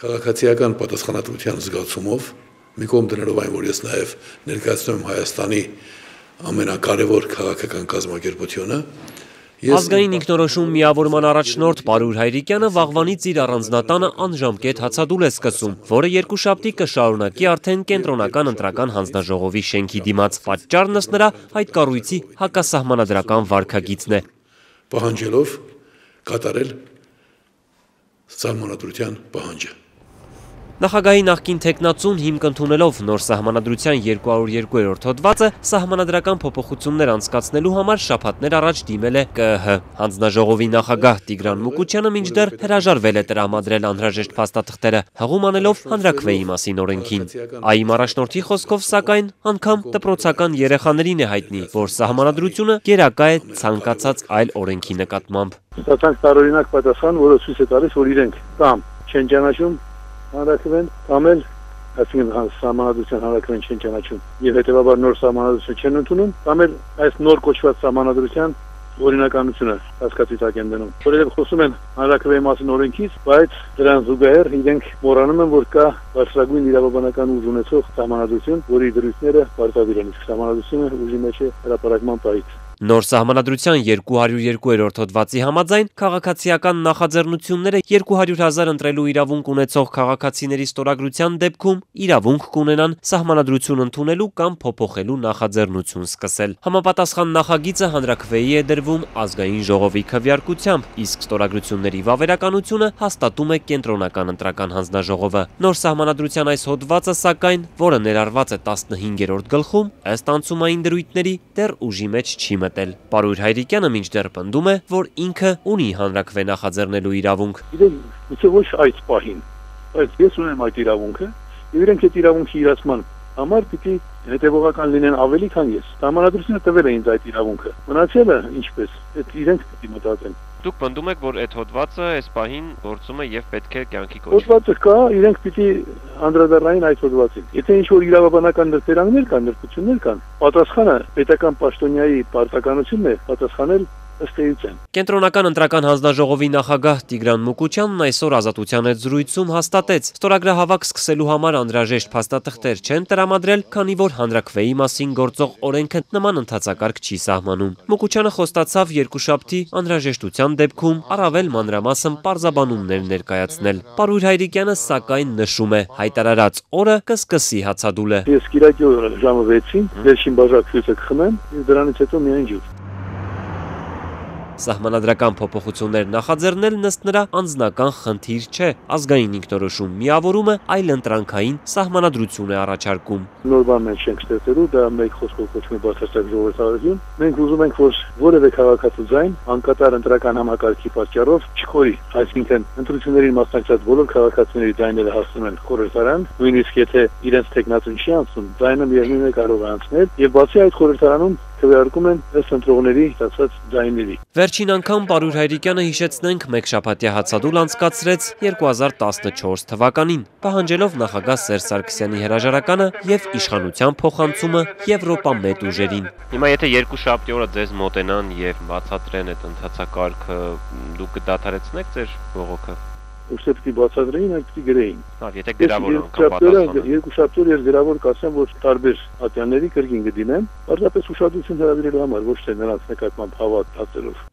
քաղաքացիական պատասխանատվության զգացումով մի կողմ դնելով այն, որ ես նաև ներկայացնում եմ Հայաստանի ամենակարևոր քաղաքական կազմակերպությունը, Ազգային ինքնորոշում միավորման առաջնորդ Պարուր Հայրիկյանը վաղվանից իր առանձնատանը անժամկետ հացադուլ է սկսում, որը երկու շաբթի կշարունակի արդեն կենտրոնական ընտրական հանձնաժողովի շենքի դիմաց։ Պատճառն ըստ նրա այդ կառույցի հակասահմանադրական վարքագիծն է։ Պահանջելով կատարել սահմանադրության պահանջը։ Նախագահի նախկին թեկնածուն հիմք ընդունելով նոր սահմանադրության 202-րդ հոդվածը սահմանադրական փոփոխություններ անցկացնելու համար շաբաթներ առաջ դիմել է ԿԸՀ։ Հանձնաժողովի նախագահ Տիգրան Մուկուչյանը մինչդեռ հրաժարվել է տրամադրել անհրաժեշտ փաստաթղթերը, հղում անելով հանրակրվեի մասին օրենքին։ ԱԻՄ առաջնորդի խոսքով սակայն անգամ դպրոցական երեխաներին է հայտնի, որ սահմանադրությունը գերակա է ցանկացած այլ օրենքի նկատմամբ։ Ստացանք տարօրինակ պատասխան, որը ցույց է տալիս, որ իրենք կամ չեն ճանաչում հանրակրվեն կամ էլ այսինքն սահմանադրության հանրակրվեն չեն ճանաչում եւ հետեւաբար նոր սահմանադրություն չեն ընդունում կամ էլ այս նոր կոչված սահմանադրության օրինականությունը հասկացի տակ են դնում։ Որովհետև խոսում են հանրակրվեի մասին օրենքից, բայց դրան զուգահեռ իրենք մոռանում են, որ կա բարձրագույն իրավաբանական ուժ ունեցող սահմանադրություն, որի դրույթները պարտադիր են։ Սահմանադրությունը ուժի մեջ է հրապարակման պահից։ Նոր սահմանադրության 202-րդ հոդվածի համաձայն քաղաքացիական նախաձեռնությունները 200 հազար ընտրելու իրավունք ունեցող քաղաքացիների ստորագրության դեպքում իրավունք կունենան սահմանադրություն ընդունելու կամ փոփոխելու նախաձեռնություն սկսել։ Համապատասխան նախագիծը հանրակրվեի է դրվում ազգային ժողովի քվեարկությամբ, իսկ ստորագրությունների վավերականությունը հաստատում է կենտրոնական ընտրական հանձնաժողովը։ Նոր սահմանադրության այս հոդվածը, սակայն, որը ներառված է 15-րդ գլխում, ըստ անցումային դրույթների դեռ ուժի մեջ չի մտել նկատել։ Պարույր Հայրիկյանը մինչդեռ պնդում է, որ ինքը ունի հանրակրվե նախաձեռնելու իրավունք։ Իրենք ոչ այդ պահին, բայց ես ունեմ այդ իրավունքը, եւ իրենք այդ իրավունքի իրացման համար պիտի հետևողական լինեն ավելի քան ես։ Համանadrությունը տվել է ինձ այդ իրավունքը։ Մնացյալը ինչպես, այդ իրենք պիտի մտածեն։ Դուք պնդում եք, որ այդ հոդվածը այս պահին գործում է եւ պետք է կյանքի կոչվի։ Հոդվածը կա, իրենք պիտի անդրադառնային այդ հոդվածին։ Եթե ինչ որ իրավաբանական դրսերաններ կան, նրբություններ կան, պատասխանը պետական պաշտոնյայի պարտականությունն է պատասխանել ըստ էության։ Կենտրոնական ընտրական հանձնաժողովի նախագահ Տիգրան Մուկուչյանն այսօր ազատության հետ զրույցում հաստատեց, ստորագրահավաք սկսելու համար անհրաժեշտ փաստաթղթեր չեն տրամադրել, քանի որ հանրակրվեի մասին գործող օրենքը նման ընթացակարգ չի սահմանում։ Մուկուչյանը խոստացավ երկուշաբթի անհրաժեշտության դեպքում առավել մանրամասն պարզաբանումներ ներկայացնել։ Պարույր Հայրիկյանը սակայն նշում է, հայտարարած օրը կսկսի հացադուլը։ Ես Կիրակի օրը ժամը 6-ին վերջին բաժակ ցույցը կխմեմ, եւ դրանից հետո միայն ջուր։ Սահմանադրական փոփոխություններ նախաձեռնելն ըստ նրա անձնական խնդիր չէ։ Ազգային ինքնորոշում միավորումը այլ ընտրանքային սահմանադրություն է առաջարկում։ Նոր բան չենք ստեղծելու, դա մեկ խոսքով կոչվում է բացասական ժողովրդավարություն։ Մենք ուզում ենք, որ որևէ քաղաքացու ձայն անկատար ընտրական համակարգի պատճառով չխորի, այսինքն ընտրություններին մասնակցած բոլոր քաղաքացիների ձայները հասնում են խորհրդարան, նույնիսկ եթե իրենց տեխնացուն չի անցնում, ձայնը միևնույն է կարող անցնել, եւ բացի այդ խորհրդարանում քվեարկում են ըստ ընտրողների ստացած ձայների։ Վերջին անգամ Պարուր Հայրիկյանը հիշեցնենք մեկ շաբաթյա հացադուլ անցկացրեց 2014 թվականին, պահանջելով նախագահ Սերժ Սարգսյանի հրաժարականը եւ իշխանության փոխանցումը Եվրոպա մեծ ուժերին։ Հիմա եթե երկու շաբթի օրը ձեզ մոտենան եւ բացատրեն այդ ընթացակարգը, դուք կդադարեցնեք ձեր բողոքը ուստի պիտի բացատրեին, այդ պիտի գրեին։ Հա, եթե գրավոր անգամ պատասխանը։ Երկու շաբթի ես գրավոր կասեմ, որ տարբեր ատյանների կրկին կդիմեմ, պարզապես ուշադրություն հրավիրելու համար, ոչ թե նրանց նկատմամբ հավատ տածելով։